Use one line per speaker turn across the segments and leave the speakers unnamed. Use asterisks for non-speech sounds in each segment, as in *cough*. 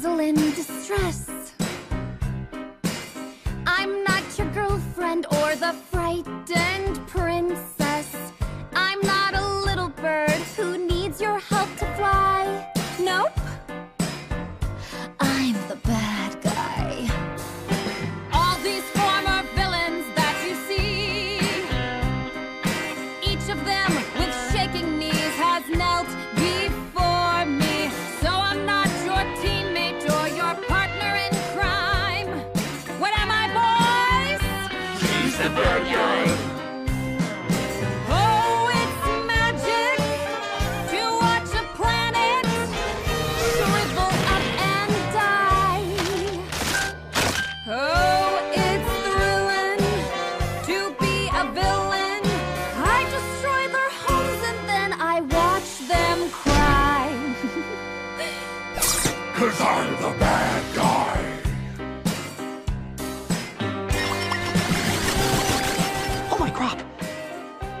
damsel in distress. I'm not your girlfriend or the frightened prince.
Cause I'm the bad guy.
Oh my crap.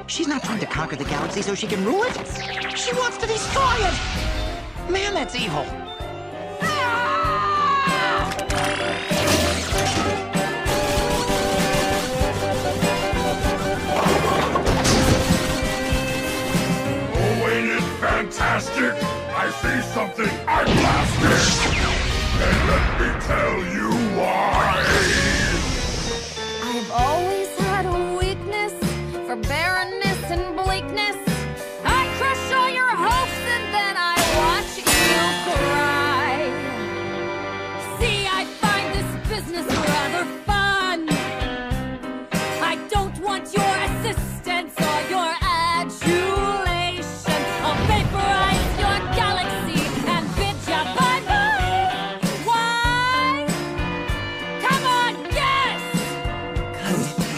She's not trying to conquer the galaxy so she can rule it. She wants to destroy it. Man, that's evil.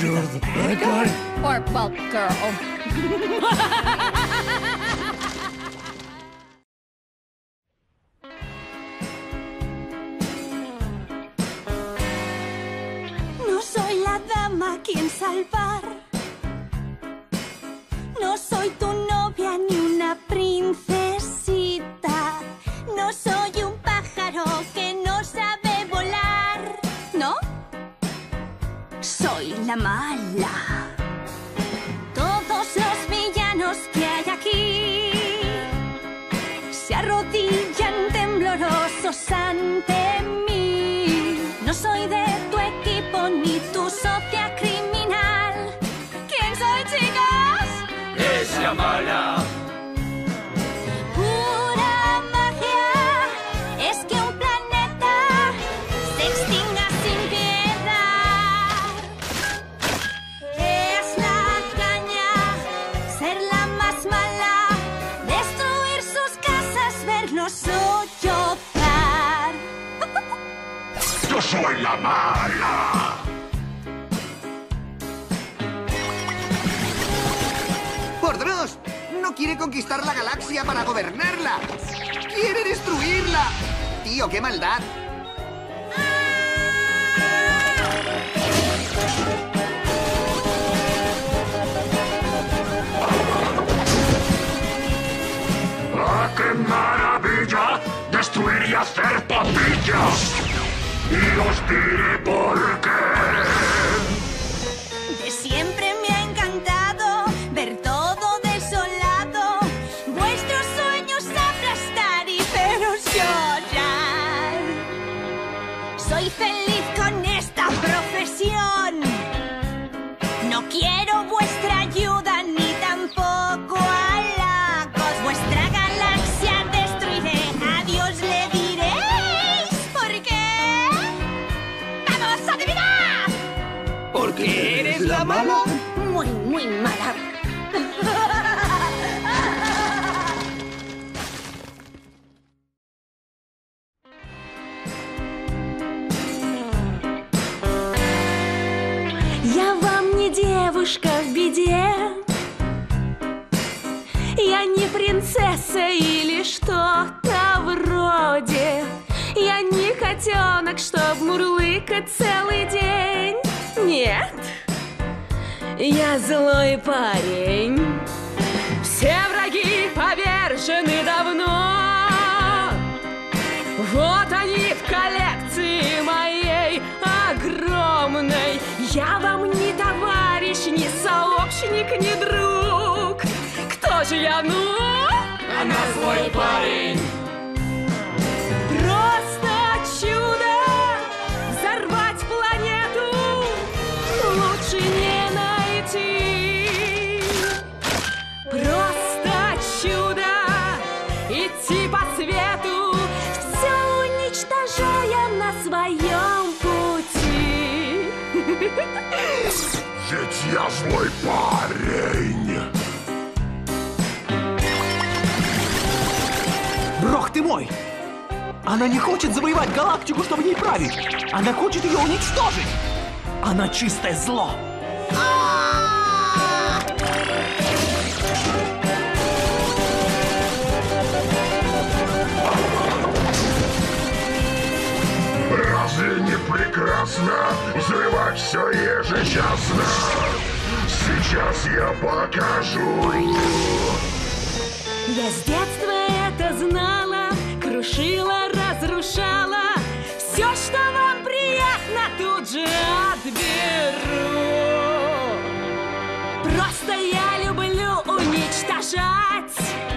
You're the bad guy?
Or, well, girl. *laughs*
la mala. Todos los villanos que hay aquí se arrodillan temblorosos ante mí. No soy de tu equipo ni tu socio. sollozar.
¡Yo soy la mala!
¡Por Dios, No quiere conquistar la galaxia para gobernarla. ¡Quiere destruirla! Tío, qué maldad. Filippo! malo,
muy, muy mala. Я вам не девушка в беде, я не принцесса или что-то вроде. Я не котенок, чтоб мурлыкать целый день. Нет я злой парень. Все враги повержены давно. Вот они в коллекции моей огромной. Я вам не товарищ, не сообщник, не друг. Кто же я, ну? Она злой парень.
Ведь я злой парень.
Брох ты мой! Она не хочет завоевать галактику, чтобы ей править. Она хочет ее уничтожить. Она чистое зло.
Разве прекрасно взрывать все ежечасно? Сейчас я покажу.
Я с детства это знала, крушила, разрушала. Все, что вам приятно, тут же отберу. Просто я люблю уничтожать.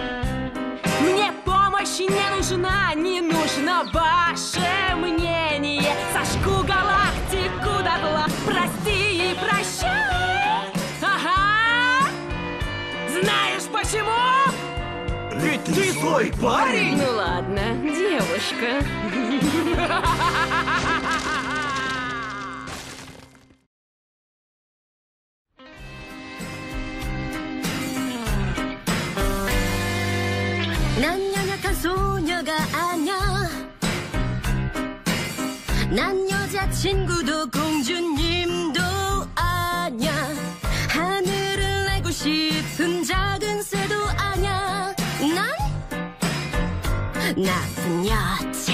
Мне помощь не нужна, не нужно ваше мнение. Сожгу галактику дотла, прости и прощай. Ага, знаешь почему?
Ведь ты злой парень!
Ну ладно, девушка. *laughs*
난 여자친구도 공주님도 아냐 하늘을 날고 싶은 작은 새도 아냐 난 나쁜 여자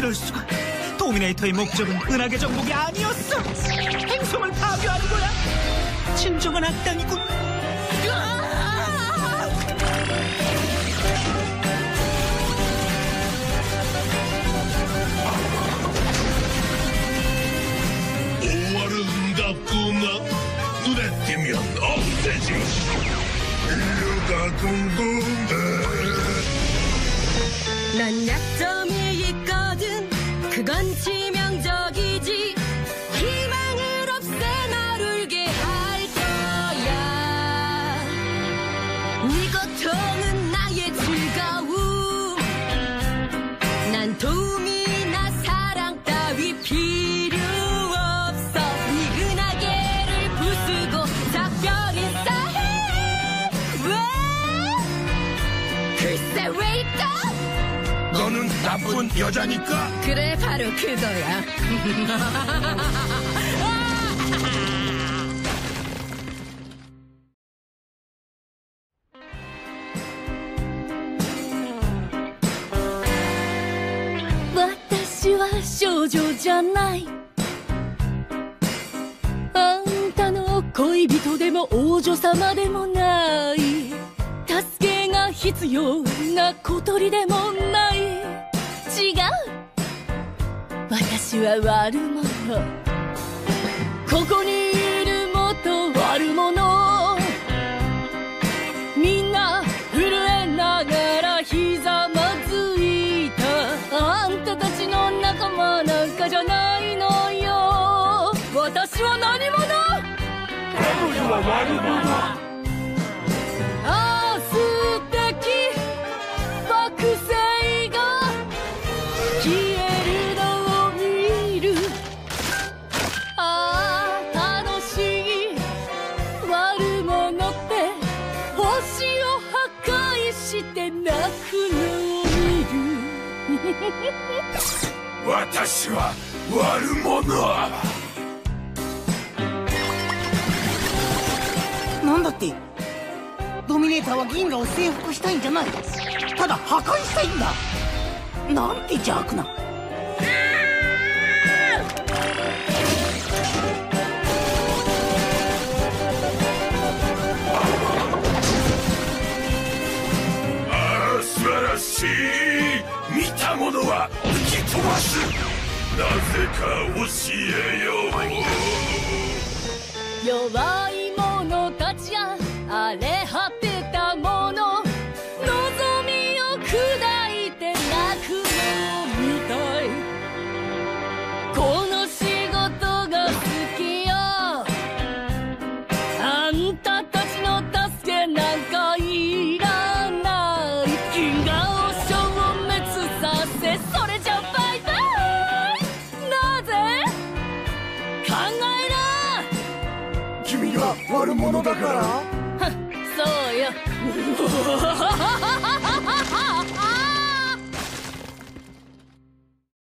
이럴 수가. 도미네이터의 목적은 은하계 정복이 아니었어. 행성을 파괴하는 거야. 진정한 악당이군.
오 아름답구나. 눈에 띄면 없애지. 이유가 궁금해.
난 약점이 왜일까
너는 나쁜 여자니까.
그래 바로 그거야*laughs*
私は少女じゃないあんたの恋人でも王女様でもない助けが 」必要な小鳥でもない。違う。私は悪者。ここにいる元悪者。みんな震えながらひざまずいた。あんたたちの仲間なんかじゃないのよ。私は何者？あ
私は悪者
なんだって。ドミネーターは銀河を征服したいんじゃない。ただ破壊したいんだ。なんて邪悪な。
ああ素晴らしい。たものは吹き飛ばす。なぜか教えよう。
弱い
君が悪者だから *laughs*
そうよ。*laughs*